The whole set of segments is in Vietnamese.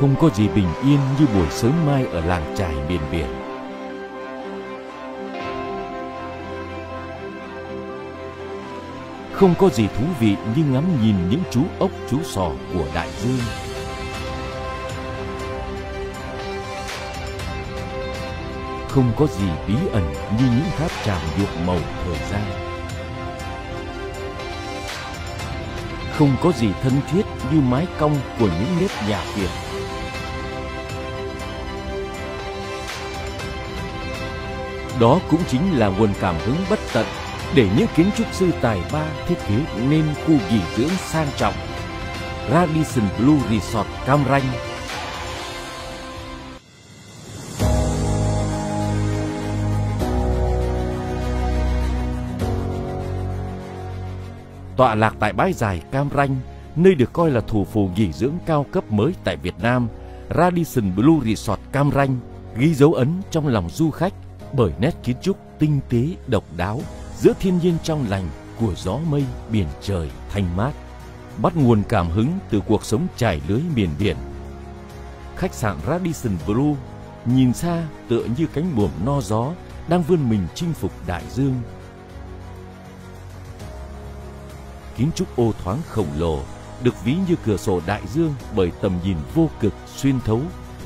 Không có gì bình yên như buổi sớm mai ở làng trài miền biển. Không có gì thú vị như ngắm nhìn những chú ốc, chú sò của đại dương. Không có gì bí ẩn như những tháp tràm nhuộm màu thời gian. Không có gì thân thiết như mái cong của những nếp nhà Việt. Đó cũng chính là nguồn cảm hứng bất tận để những kiến trúc sư tài ba thiết kế nên khu nghỉ dưỡng sang trọng Radisson Blue Resort Cam Ranh. Tọa lạc tại bãi dài Cam Ranh, nơi được coi là thủ phủ nghỉ dưỡng cao cấp mới tại Việt Nam, Radisson Blue Resort Cam Ranh ghi dấu ấn trong lòng du khách bởi nét kiến trúc tinh tế, độc đáo giữa thiên nhiên trong lành của gió mây, biển trời, thanh mát, bắt nguồn cảm hứng từ cuộc sống trải lưới miền biển. Khách sạn Radisson Blue nhìn xa tựa như cánh buồm no gió đang vươn mình chinh phục đại dương. Kiến trúc ô thoáng khổng lồ được ví như cửa sổ đại dương bởi tầm nhìn vô cực xuyên thấu,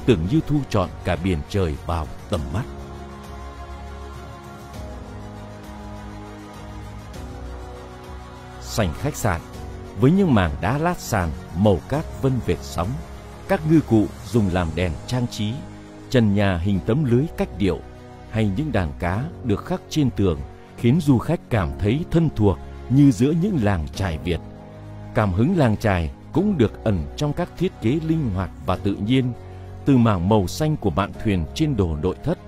tưởng như thu trọn cả biển trời vào tầm mắt. Sảnh khách sạn với những mảng đá lát sàn màu cát vân vệt sóng, các ngư cụ dùng làm đèn trang trí, trần nhà hình tấm lưới cách điệu hay những đàn cá được khắc trên tường khiến du khách cảm thấy thân thuộc như giữa những làng trài Việt. Cảm hứng làng trài cũng được ẩn trong các thiết kế linh hoạt và tự nhiên, từ mảng màu xanh của mạn thuyền trên đồ nội thất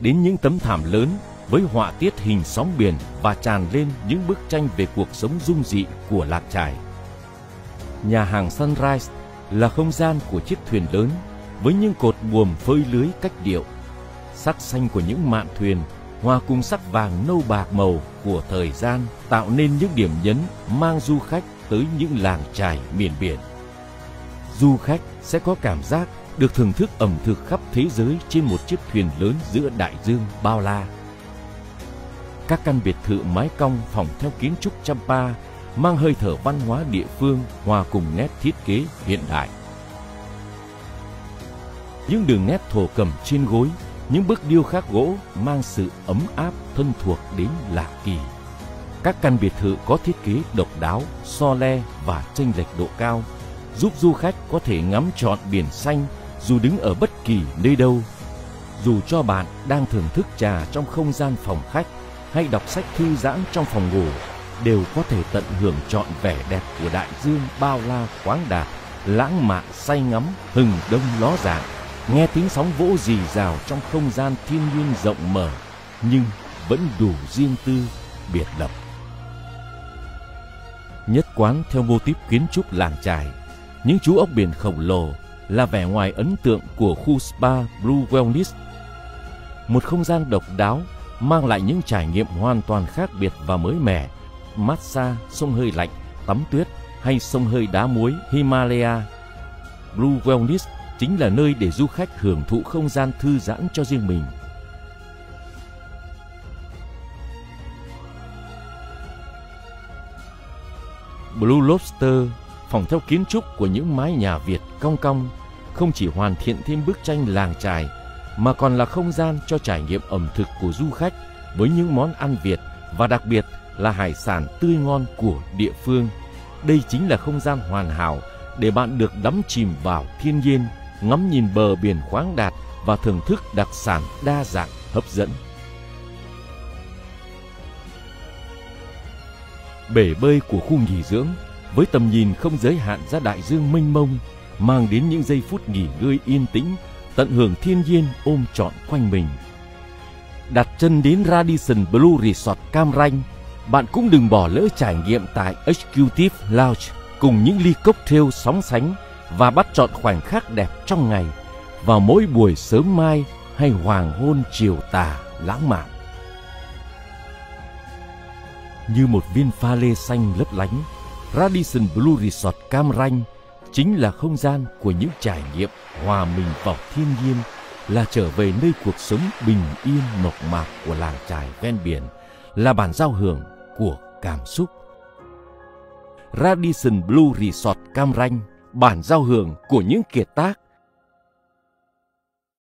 đến những tấm thảm lớn với họa tiết hình sóng biển và tràn lên những bức tranh về cuộc sống dung dị của lạc trài. Nhà hàng Sunrise là không gian của chiếc thuyền lớn với những cột buồm phơi lưới cách điệu. Sắc xanh của những mạn thuyền hòa cùng sắc vàng nâu bạc màu của thời gian tạo nên những điểm nhấn mang du khách tới những làng trài miền biển. Du khách sẽ có cảm giác được thưởng thức ẩm thực khắp thế giới trên một chiếc thuyền lớn giữa đại dương bao la các căn biệt thự mái cong phòng theo kiến trúc Champa mang hơi thở văn hóa địa phương hòa cùng nét thiết kế hiện đại. Những đường nét thổ cẩm trên gối, những bức điêu khắc gỗ mang sự ấm áp thân thuộc đến lạ kỳ. Các căn biệt thự có thiết kế độc đáo, so le và chênh lệch độ cao, giúp du khách có thể ngắm trọn biển xanh dù đứng ở bất kỳ nơi đâu. Dù cho bạn đang thưởng thức trà trong không gian phòng khách hay đọc sách thư giãn trong phòng ngủ đều có thể tận hưởng trọn vẻ đẹp của đại dương bao la khoáng đạt, lãng mạn say ngắm, hừng đông ló dạng, nghe tiếng sóng vỗ rì rào trong không gian thiên nhiên rộng mở, nhưng vẫn đủ riêng tư, biệt lập. Nhất quán theo mô típ kiến trúc làng trài, những chú ốc biển khổng lồ là vẻ ngoài ấn tượng của khu spa Blue Wellness. Một không gian độc đáo mang lại những trải nghiệm hoàn toàn khác biệt và mới mẻ. Massage, sông hơi lạnh, tắm tuyết hay sông hơi đá muối Himalaya. Blue Wellness chính là nơi để du khách hưởng thụ không gian thư giãn cho riêng mình. Blue Lobster, phòng theo kiến trúc của những mái nhà Việt cong cong, không chỉ hoàn thiện thêm bức tranh làng trài mà còn là không gian cho trải nghiệm ẩm thực của du khách với những món ăn Việt và đặc biệt là hải sản tươi ngon của địa phương. Đây chính là không gian hoàn hảo để bạn được đắm chìm vào thiên nhiên, ngắm nhìn bờ biển khoáng đạt và thưởng thức đặc sản đa dạng hấp dẫn. Bể bơi của khu nghỉ dưỡng với tầm nhìn không giới hạn ra đại dương mênh mông mang đến những giây phút nghỉ ngơi yên tĩnh tận hưởng thiên nhiên ôm trọn quanh mình. Đặt chân đến Radisson Blue Resort Cam Ranh, bạn cũng đừng bỏ lỡ trải nghiệm tại Executive Lounge cùng những ly cocktail sóng sánh và bắt chọn khoảnh khắc đẹp trong ngày vào mỗi buổi sớm mai hay hoàng hôn chiều tà lãng mạn. Như một viên pha lê xanh lấp lánh, Radisson Blue Resort Cam Ranh chính là không gian của những trải nghiệm hòa mình vào thiên nhiên là trở về nơi cuộc sống bình yên mộc mạc của làng trài ven biển, là bản giao hưởng của cảm xúc. Radisson Blue Resort Cam Ranh, bản giao hưởng của những kiệt tác